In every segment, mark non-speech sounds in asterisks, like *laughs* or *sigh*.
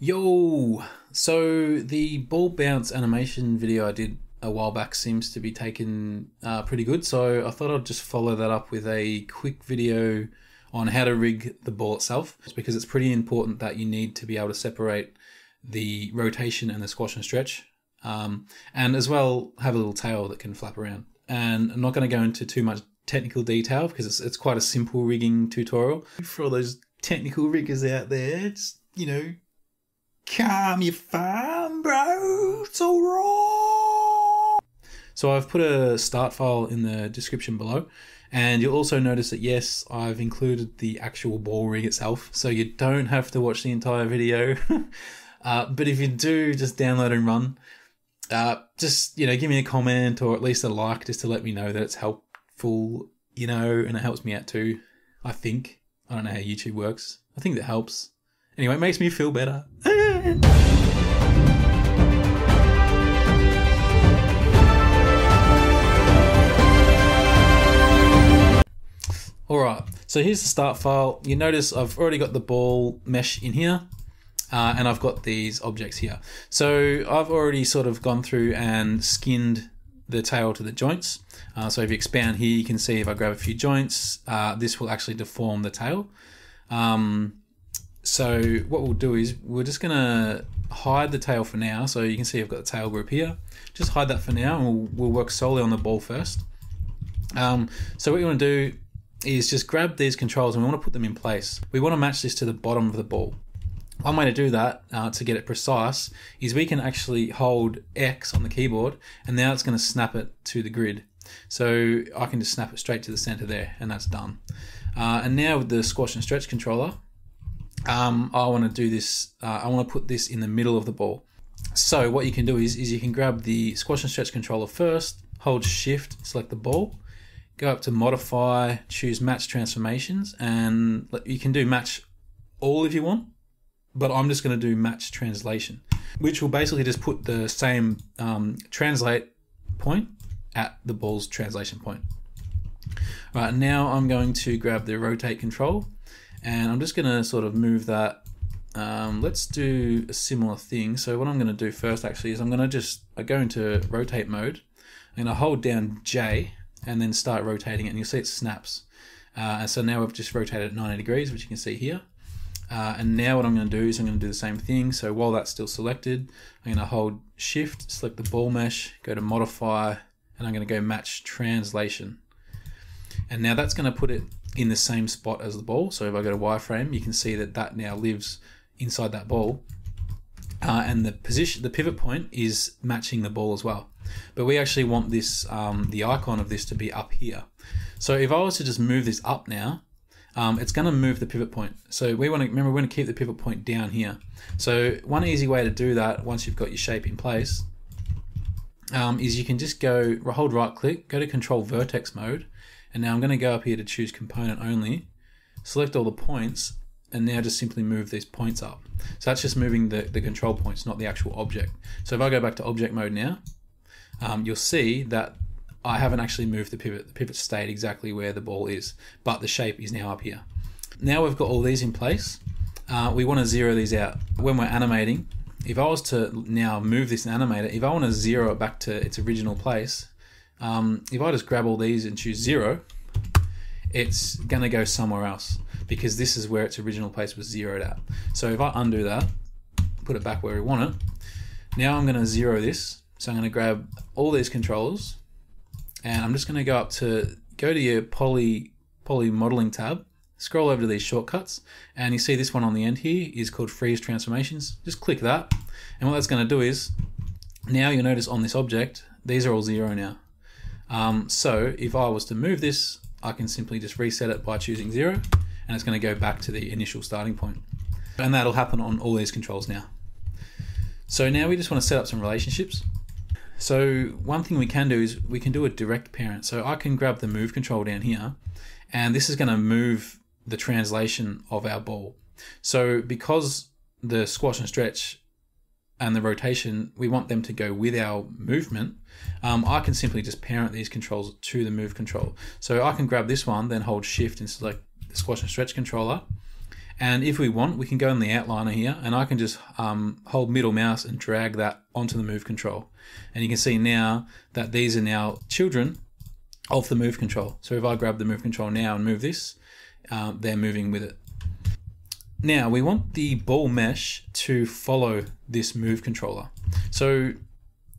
Yo! So the ball bounce animation video I did a while back seems to be taken uh, pretty good. So I thought I'd just follow that up with a quick video on how to rig the ball itself, because it's pretty important that you need to be able to separate the rotation and the squash and stretch, um, and as well have a little tail that can flap around. And I'm not going to go into too much technical detail because it's, it's quite a simple rigging tutorial. For all those technical riggers out there, just, you know, calm your farm, bro. It's all right. So I've put a start file in the description below. And you'll also notice that yes, I've included the actual ball rig itself, so you don't have to watch the entire video. *laughs* uh, but if you do, just download and run. Uh, just you know, give me a comment or at least a like, just to let me know that it's helpful. You know, and it helps me out too. I think I don't know how YouTube works. I think that helps. Anyway, it makes me feel better. *laughs* All right, so here's the start file. You notice I've already got the ball mesh in here. Uh, and I've got these objects here. So I've already sort of gone through and skinned the tail to the joints. Uh, so if you expand here, you can see if I grab a few joints, uh, this will actually deform the tail. Um, so what we'll do is we're just going to hide the tail for now. So you can see I've got the tail group here. Just hide that for now and we'll, we'll work solely on the ball first. Um, so what you want to do is just grab these controls and we want to put them in place. We want to match this to the bottom of the ball. One way to do that, uh, to get it precise, is we can actually hold X on the keyboard and now it's going to snap it to the grid. So I can just snap it straight to the center there and that's done. Uh, and now with the squash and stretch controller, um, I want to do this, uh, I want to put this in the middle of the ball. So what you can do is, is you can grab the squash and stretch controller first, hold shift, select the ball, go up to modify, choose match transformations, and you can do match all if you want but I'm just going to do match translation, which will basically just put the same um, translate point at the ball's translation point. All right, now I'm going to grab the rotate control and I'm just going to sort of move that. Um, let's do a similar thing. So what I'm going to do first actually is I'm going to just I go into rotate mode and I hold down J and then start rotating it and you'll see it snaps. Uh, and so now we've just rotated 90 degrees, which you can see here. Uh, and now what I'm going to do is I'm going to do the same thing. So while that's still selected, I'm going to hold shift, select the ball mesh, go to modify, and I'm going to go match translation. And now that's going to put it in the same spot as the ball. So if I go to wireframe, you can see that that now lives inside that ball. Uh, and the position, the pivot point is matching the ball as well. But we actually want this, um, the icon of this to be up here. So if I was to just move this up now, um, it's going to move the pivot point. So we want to remember we're going to keep the pivot point down here. So one easy way to do that once you've got your shape in place um, is you can just go hold right click, go to control vertex mode, and now I'm going to go up here to choose component only, select all the points, and now just simply move these points up. So that's just moving the, the control points, not the actual object. So if I go back to object mode now, um, you'll see that I haven't actually moved the pivot. The pivot stayed exactly where the ball is, but the shape is now up here. Now we've got all these in place. Uh, we want to zero these out. When we're animating, if I was to now move this animator, if I want to zero it back to its original place, um, if I just grab all these and choose zero, it's going to go somewhere else because this is where its original place was zeroed at. So if I undo that, put it back where we want it, now I'm going to zero this. So I'm going to grab all these controls and I'm just going to go up to go to your poly poly modeling tab scroll over to these shortcuts and you see this one on the end here is called freeze transformations just click that and what that's going to do is now you'll notice on this object these are all zero now um, so if I was to move this I can simply just reset it by choosing zero and it's going to go back to the initial starting point. point and that'll happen on all these controls now so now we just want to set up some relationships so one thing we can do is we can do a direct parent. So I can grab the move control down here, and this is going to move the translation of our ball. So because the squash and stretch and the rotation, we want them to go with our movement, um, I can simply just parent these controls to the move control. So I can grab this one, then hold shift and select the squash and stretch controller, And if we want, we can go in the outliner here and I can just um, hold middle mouse and drag that onto the move control. And you can see now that these are now children of the move control. So if I grab the move control now and move this, um, they're moving with it. Now we want the ball mesh to follow this move controller. So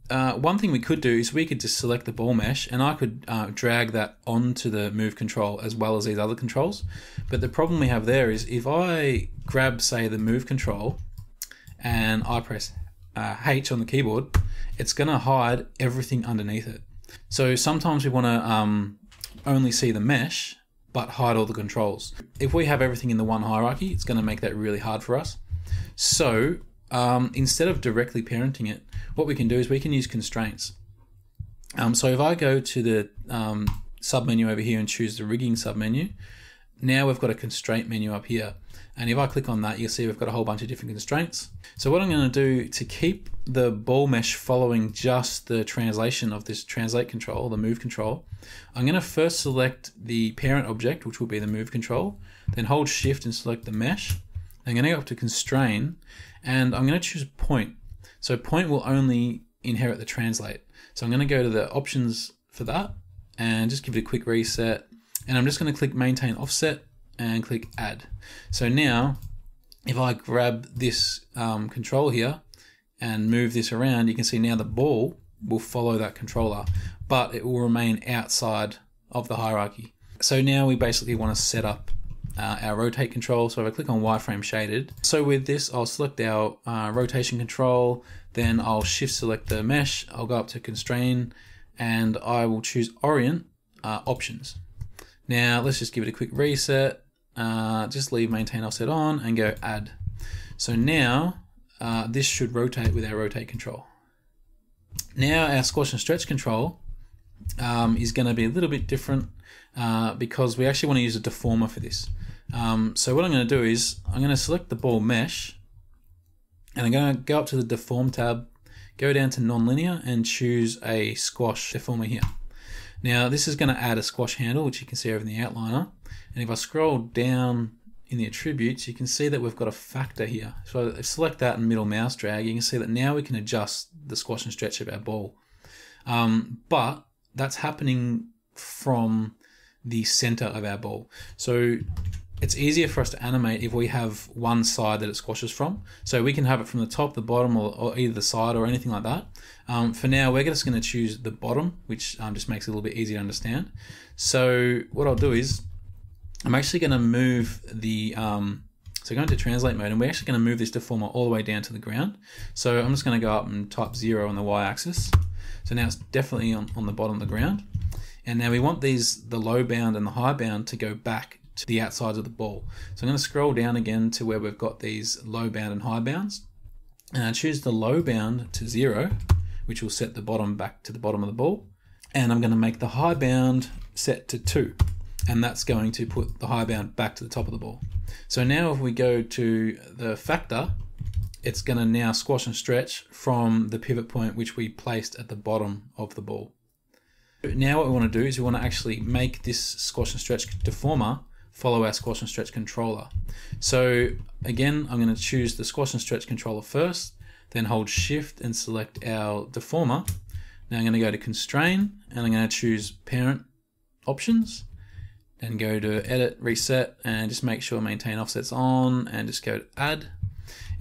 uh, one thing we could do is we could just select the ball mesh and I could uh, drag that onto the move control as well as these other controls. But the problem we have there is if I grab, say, the move control and I press uh, H on the keyboard, it's going to hide everything underneath it. So sometimes we want to um, only see the mesh but hide all the controls. If we have everything in the one hierarchy, it's going to make that really hard for us. So um, instead of directly parenting it, what we can do is we can use constraints. Um, so if I go to the um, submenu over here and choose the rigging submenu, now we've got a constraint menu up here. And if I click on that, you'll see we've got a whole bunch of different constraints. So what I'm going to do to keep the ball mesh following just the translation of this translate control, the move control, I'm going to first select the parent object, which will be the move control, then hold shift and select the mesh. I'm going to go up to constrain and I'm going to choose point. So point will only inherit the translate. So I'm going to go to the options for that and just give it a quick reset. And I'm just going to click maintain offset and click add. So now, if I grab this um, control here and move this around, you can see now the ball will follow that controller, but it will remain outside of the hierarchy. So now we basically want to set up uh, our rotate control. So if I click on wireframe shaded, so with this, I'll select our uh, rotation control, then I'll shift select the mesh, I'll go up to constrain, and I will choose orient uh, options. Now let's just give it a quick reset uh, just leave maintain offset on and go add. So now uh, this should rotate with our rotate control. Now our squash and stretch control um, is going to be a little bit different uh, because we actually want to use a deformer for this. Um, so what I'm going to do is I'm going to select the ball mesh and I'm going to go up to the deform tab, go down to nonlinear and choose a squash deformer here. Now this is going to add a squash handle, which you can see over in the outliner. And if I scroll down in the attributes, you can see that we've got a factor here. So if I select that and middle mouse drag, you can see that now we can adjust the squash and stretch of our ball. Um, but that's happening from the center of our ball. So it's easier for us to animate if we have one side that it squashes from. So we can have it from the top, the bottom, or, or either the side or anything like that. Um, for now, we're just going to choose the bottom, which um, just makes it a little bit easier to understand. So what I'll do is I'm actually going to move the, um, so go into translate mode and we're actually going to move this deformer all the way down to the ground. So I'm just going to go up and type zero on the y-axis. So now it's definitely on, on the bottom of the ground. And now we want these, the low bound and the high bound to go back to the outsides of the ball. So I'm going to scroll down again to where we've got these low bound and high bounds. And I choose the low bound to zero, which will set the bottom back to the bottom of the ball. And I'm going to make the high bound set to two and that's going to put the high bound back to the top of the ball. So now if we go to the factor, it's going to now squash and stretch from the pivot point which we placed at the bottom of the ball. Now what we want to do is we want to actually make this squash and stretch deformer follow our squash and stretch controller. So again, I'm going to choose the squash and stretch controller first, then hold shift and select our deformer. Now I'm going to go to constrain and I'm going to choose parent options then go to edit, reset, and just make sure maintain offsets on, and just go to add.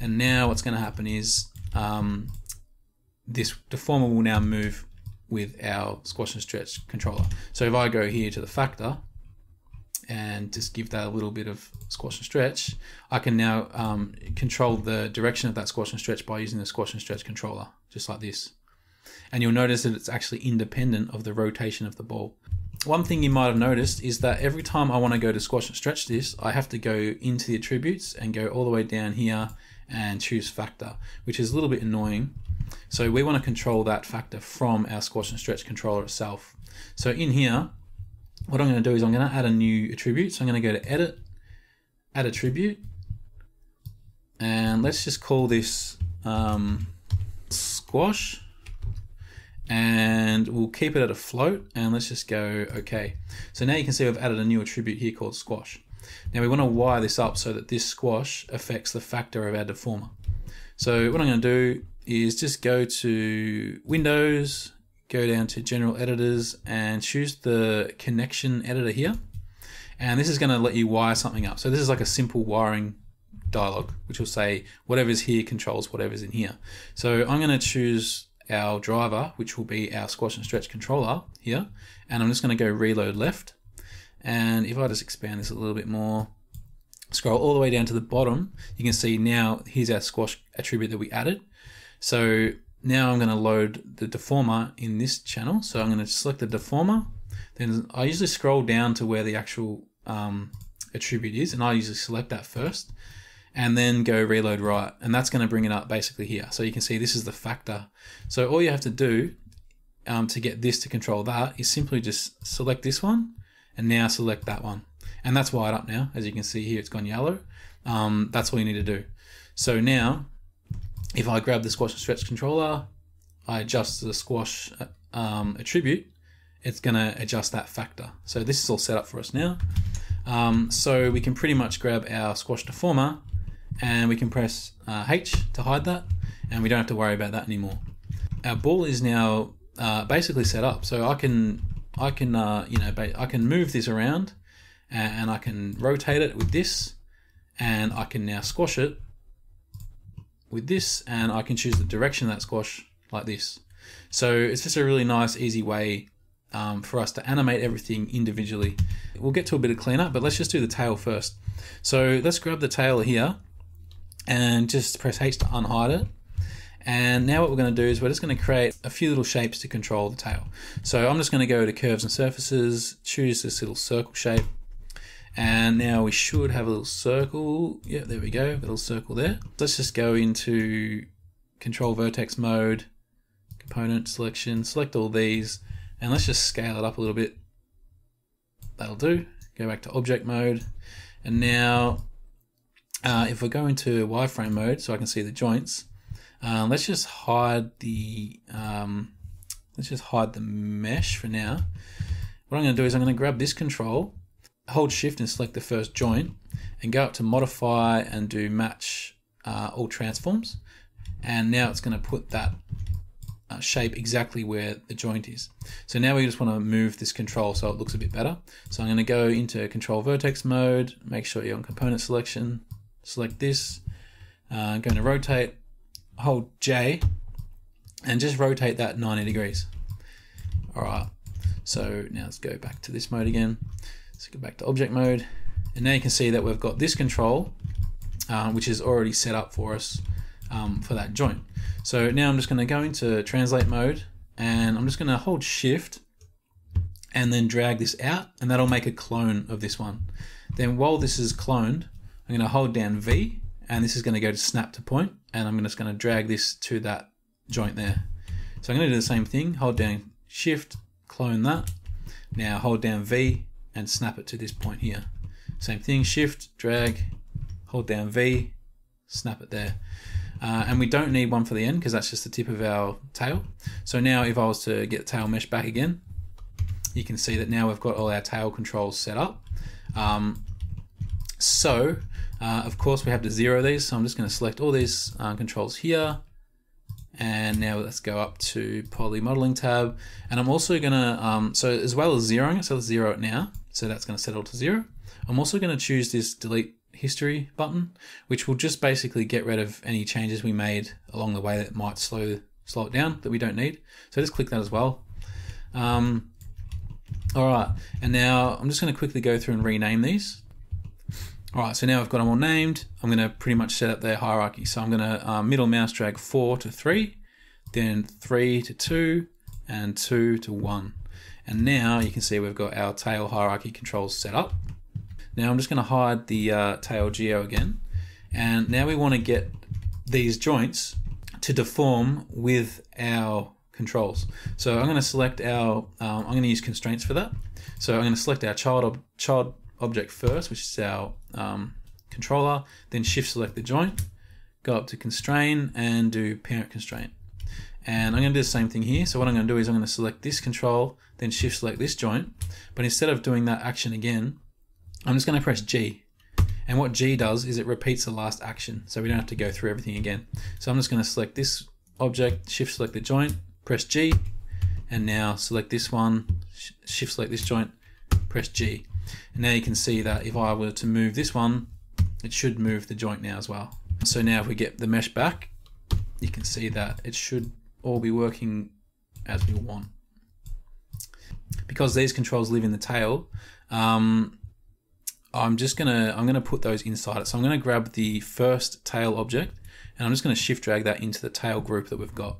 And now what's going to happen is um, this deformer will now move with our squash and stretch controller. So if I go here to the factor and just give that a little bit of squash and stretch, I can now um, control the direction of that squash and stretch by using the squash and stretch controller, just like this. And you'll notice that it's actually independent of the rotation of the ball one thing you might have noticed is that every time I want to go to squash and stretch this, I have to go into the attributes and go all the way down here and choose factor, which is a little bit annoying. So we want to control that factor from our squash and stretch controller itself. So in here, what I'm going to do is I'm going to add a new attribute. So I'm going to go to edit, add attribute, and let's just call this um, squash and we'll keep it at a float and let's just go okay. So now you can see we've added a new attribute here called squash. Now we want to wire this up so that this squash affects the factor of our deformer. So what I'm going to do is just go to Windows, go down to General Editors and choose the connection editor here. And this is going to let you wire something up. So this is like a simple wiring dialog, which will say whatever's here controls whatever's in here. So I'm going to choose our driver, which will be our squash and stretch controller here. And I'm just going to go reload left. And if I just expand this a little bit more, scroll all the way down to the bottom, you can see now here's our squash attribute that we added. So now I'm going to load the deformer in this channel. So I'm going to select the deformer. Then I usually scroll down to where the actual um, attribute is, and I usually select that first, and then go reload right, and that's going to bring it up basically here. So you can see this is the factor. So all you have to do um, to get this to control that is simply just select this one, and now select that one, and that's wired up now. As you can see here, it's gone yellow. Um, that's all you need to do. So now if I grab the squash and stretch controller, I adjust the squash um, attribute, it's going to adjust that factor. So this is all set up for us now. Um, so we can pretty much grab our squash deformer and we can press uh, H to hide that and we don't have to worry about that anymore. Our ball is now uh, basically set up. So I can, I can, uh, you know, I can move this around and I can rotate it with this and I can now squash it with this and I can choose the direction of that squash like this. So it's just a really nice, easy way um, for us to animate everything individually. We'll get to a bit of cleanup, but let's just do the tail first. So let's grab the tail here and just press H to unhide it. And now what we're going to do is we're just going to create a few little shapes to control the tail. So I'm just going to go to curves and surfaces, choose this little circle shape, and now we should have a little circle. Yeah, there we go, a little circle there. Let's just go into control vertex mode, component selection, select all these, and let's just scale it up a little bit. That'll do. Go back to object mode. And now, uh, if we go into wireframe mode so I can see the joints, uh, let's just hide the um, let's just hide the mesh for now. What I'm going to do is I'm going to grab this control hold shift and select the first joint and go up to modify and do match uh, all transforms and now it's going to put that uh, shape exactly where the joint is. So now we just want to move this control so it looks a bit better. So I'm going to go into control vertex mode, make sure you're on component selection, select this, uh, I'm going to rotate, hold J and just rotate that 90 degrees. All right, so now let's go back to this mode again. Let's go back to object mode. And now you can see that we've got this control, uh, which is already set up for us um, for that joint. So now I'm just going to go into translate mode and I'm just going to hold shift and then drag this out and that'll make a clone of this one. Then while this is cloned, I'm going to hold down V and this is going to go to snap to point and I'm just going to drag this to that joint there. So I'm going to do the same thing, hold down shift, clone that. Now hold down V and snap it to this point here. Same thing, shift, drag, hold down V, snap it there. Uh, and we don't need one for the end because that's just the tip of our tail. So now if I was to get the tail mesh back again, you can see that now we've got all our tail controls set up. Um, so, uh, of course, we have to zero these. So I'm just going to select all these uh, controls here. And now let's go up to poly modeling tab. And I'm also going to, um, so as well as zeroing it, so let's zero it now. So that's going to settle to zero. I'm also going to choose this delete history button, which will just basically get rid of any changes we made along the way that might slow slow it down that we don't need. So just click that as well. Um, all right, and now I'm just going to quickly go through and rename these. All right, so now I've got them all named. I'm going to pretty much set up their hierarchy. So I'm going to uh, middle mouse drag four to three, then three to two, and two to one. And now you can see we've got our tail hierarchy controls set up. Now I'm just going to hide the uh, tail geo again. And now we want to get these joints to deform with our controls. So I'm going to select our, um, I'm going to use constraints for that. So I'm going to select our child, child object first, which is our um, controller, then shift select the joint, go up to constrain and do parent constraint. And I'm going to do the same thing here. So what I'm going to do is I'm going to select this control, then shift select this joint. But instead of doing that action again, I'm just going to press G. And what G does is it repeats the last action, so we don't have to go through everything again. So I'm just going to select this object, shift select the joint, press G, and now select this one, shift select this joint, press G. And now you can see that if I were to move this one, it should move the joint now as well. So now if we get the mesh back, you can see that it should all be working as we want. Because these controls live in the tail, um, I'm just gonna I'm gonna put those inside it. So I'm gonna grab the first tail object and I'm just gonna shift drag that into the tail group that we've got.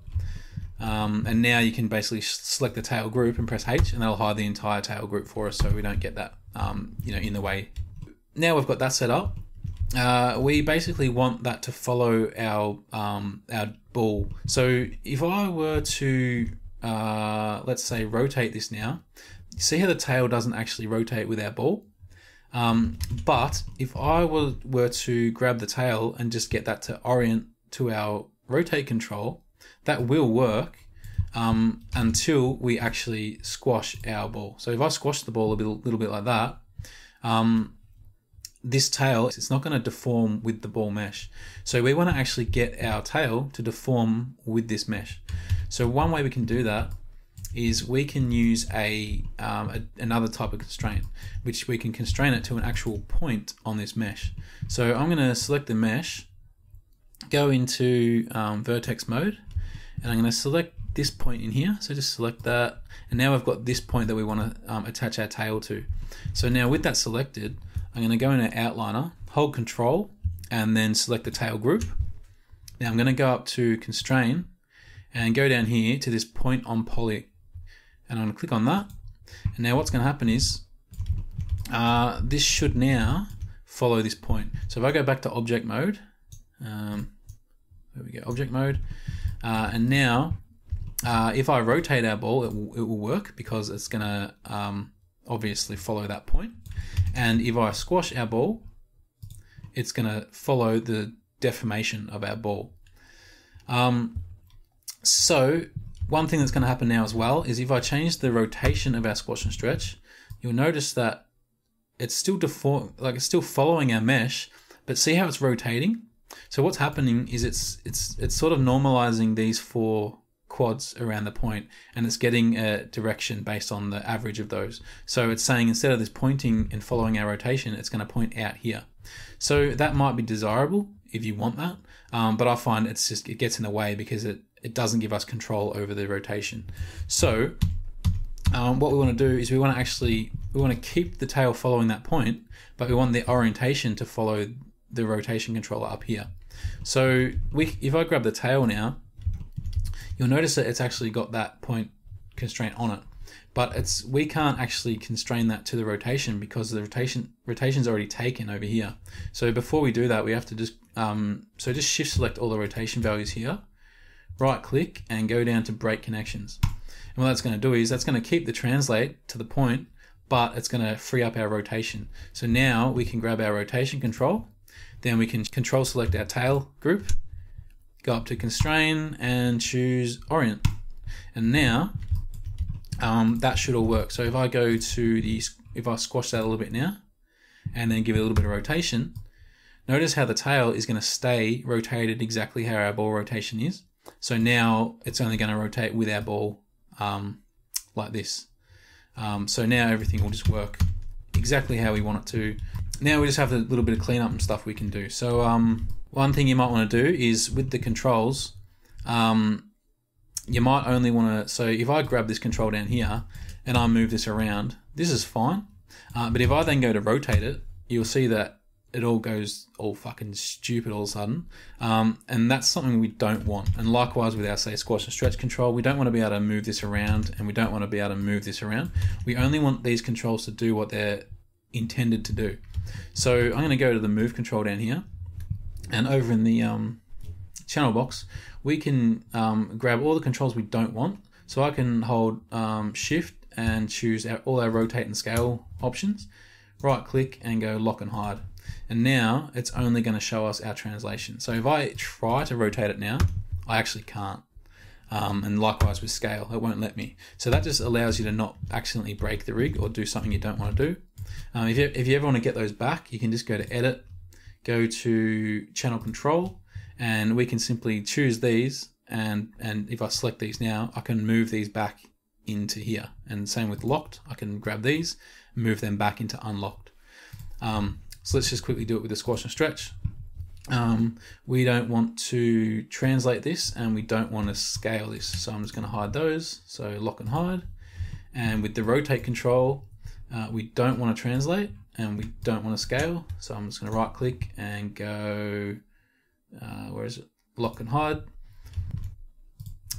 Um, and now you can basically select the tail group and press H and that'll hide the entire tail group for us so we don't get that um, you know in the way. Now we've got that set up. Uh, we basically want that to follow our um, our ball. So if I were to uh, let's say rotate this now, see how the tail doesn't actually rotate with our ball. Um, but if I were, were to grab the tail and just get that to orient to our rotate control, that will work um, until we actually squash our ball. So if I squash the ball a little bit like that, um, this tail, it's not going to deform with the ball mesh. So we want to actually get our tail to deform with this mesh. So one way we can do that is we can use a, um, a, another type of constraint, which we can constrain it to an actual point on this mesh. So I'm going to select the mesh, go into um, vertex mode, and I'm going to select this point in here. So just select that, and now we've got this point that we want to um, attach our tail to. So now with that selected, I'm going to go into outliner, hold control, and then select the tail group. Now I'm going to go up to constrain and go down here to this point on poly and I'm going to click on that. And now what's going to happen is uh, this should now follow this point. So if I go back to object mode, um, there we go, object mode, uh, and now uh, if I rotate our ball, it will, it will work because it's going to um, obviously follow that point. And if I squash our ball, it's going to follow the deformation of our ball. Um, so one thing that's going to happen now as well is if I change the rotation of our squash and stretch, you'll notice that it's still deform, like it's still following our mesh, but see how it's rotating? So what's happening is it's it's it's sort of normalizing these four quads around the point and it's getting a direction based on the average of those. So it's saying instead of this pointing and following our rotation, it's going to point out here. So that might be desirable if you want that, um, but I find it's just it gets in the way because it it doesn't give us control over the rotation. So um, what we want to do is we want to actually we want to keep the tail following that point, but we want the orientation to follow the rotation controller up here. So we, if I grab the tail now, you'll notice that it's actually got that point constraint on it. But it's we can't actually constrain that to the rotation because the rotation rotation's already taken over here. So before we do that, we have to just um, so just shift select all the rotation values here right click and go down to break connections. And what that's going to do is that's going to keep the translate to the point, but it's going to free up our rotation. So now we can grab our rotation control, then we can control select our tail group, go up to constrain and choose orient. And now um, that should all work. So if I go to the, if I squash that a little bit now, and then give it a little bit of rotation, notice how the tail is going to stay rotated exactly how our ball rotation is. So now it's only going to rotate with our ball um, like this. Um, so now everything will just work exactly how we want it to. Now we just have a little bit of cleanup and stuff we can do. So um, one thing you might want to do is with the controls, um, you might only want to, so if I grab this control down here and I move this around, this is fine. Uh, but if I then go to rotate it, you'll see that it all goes all fucking stupid all of a sudden. Um, and that's something we don't want. And likewise with our, say, squash and stretch control, we don't want to be able to move this around and we don't want to be able to move this around. We only want these controls to do what they're intended to do. So I'm going to go to the move control down here. And over in the um, channel box, we can um, grab all the controls we don't want. So I can hold um, shift and choose our, all our rotate and scale options. Right click and go lock and hide. And now it's only going to show us our translation. So if I try to rotate it now, I actually can't. Um, and likewise with scale, it won't let me. So that just allows you to not accidentally break the rig or do something you don't want to do. Um, if, you, if you ever want to get those back, you can just go to edit, go to channel control, and we can simply choose these. And, and if I select these now, I can move these back into here. And same with locked, I can grab these, move them back into unlocked. Um, so let's just quickly do it with the squash and stretch. Um, we don't want to translate this and we don't want to scale this. So I'm just going to hide those. So lock and hide. And with the rotate control, uh, we don't want to translate and we don't want to scale. So I'm just going to right click and go, uh, where is it? Lock and hide.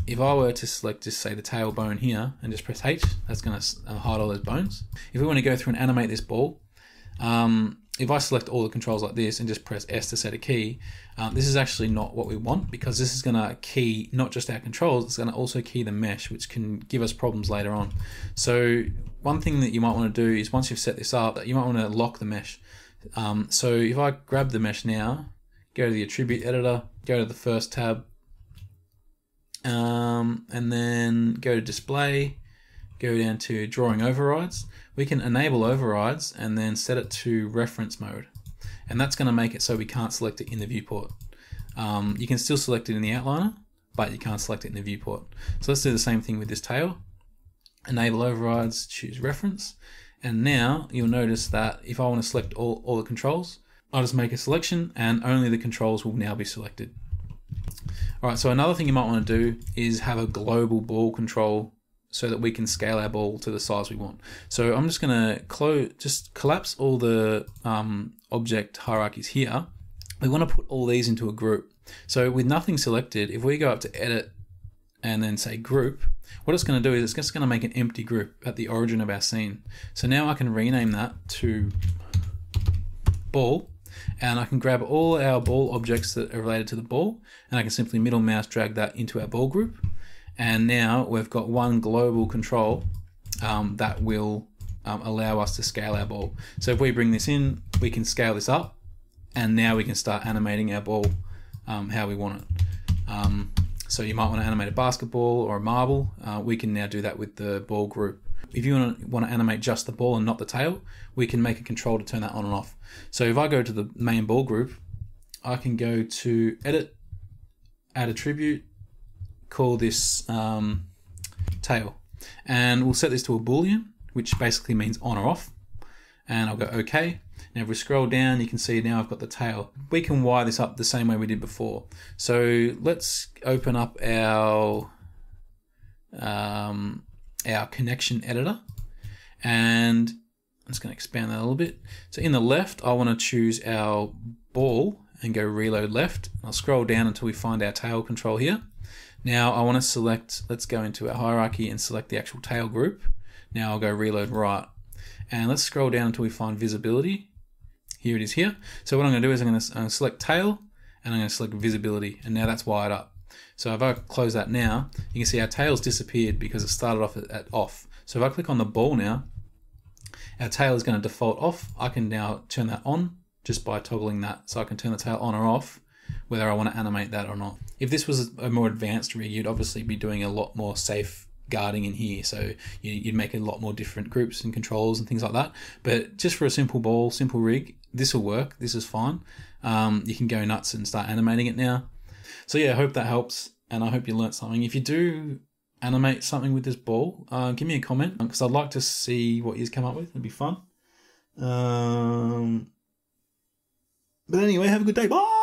If I were to select just say the tailbone here and just press H, that's going to uh, hide all those bones. If we want to go through and animate this ball, um, if I select all the controls like this and just press S to set a key, um, this is actually not what we want because this is going to key not just our controls, it's going to also key the mesh, which can give us problems later on. So one thing that you might want to do is once you've set this up, you might want to lock the mesh. Um, so if I grab the mesh now, go to the attribute editor, go to the first tab, um, and then go to display, go down to drawing overrides, we can enable overrides and then set it to reference mode. And that's going to make it so we can't select it in the viewport. Um, you can still select it in the outliner, but you can't select it in the viewport. So let's do the same thing with this tail. Enable overrides, choose reference. And now you'll notice that if I want to select all, all the controls, I'll just make a selection and only the controls will now be selected. All right, so another thing you might want to do is have a global ball control so that we can scale our ball to the size we want. So I'm just going to close, just collapse all the um, object hierarchies here. We want to put all these into a group. So with nothing selected, if we go up to edit and then say group, what it's going to do is it's just going to make an empty group at the origin of our scene. So now I can rename that to ball and I can grab all our ball objects that are related to the ball and I can simply middle mouse drag that into our ball group and now we've got one global control um, that will um, allow us to scale our ball. So if we bring this in, we can scale this up, and now we can start animating our ball um, how we want it. Um, so you might want to animate a basketball or a marble. Uh, we can now do that with the ball group. If you want to, want to animate just the ball and not the tail, we can make a control to turn that on and off. So if I go to the main ball group, I can go to edit, add attribute, call this um, tail. And we'll set this to a boolean, which basically means on or off. And I'll go OK. Now if we scroll down, you can see now I've got the tail. We can wire this up the same way we did before. So let's open up our um, our connection editor. And I'm just going to expand that a little bit. So in the left, I want to choose our ball and go reload left. I'll scroll down until we find our tail control here. Now I want to select, let's go into our hierarchy and select the actual tail group. Now I'll go reload right. And let's scroll down until we find visibility. Here it is here. So what I'm going to do is I'm going to, I'm going to select tail and I'm going to select visibility. And now that's wired up. So if I close that now, you can see our tail's disappeared because it started off at, at off. So if I click on the ball now, our tail is going to default off. I can now turn that on just by toggling that. So I can turn the tail on or off whether I want to animate that or not. If this was a more advanced rig, you'd obviously be doing a lot more safe guarding in here. So you'd make a lot more different groups and controls and things like that. But just for a simple ball, simple rig, this will work. This is fine. Um, you can go nuts and start animating it now. So yeah, I hope that helps. And I hope you learnt something. If you do animate something with this ball, uh, give me a comment because I'd like to see what you've come up with. It'd be fun. Um, but anyway, have a good day. Bye.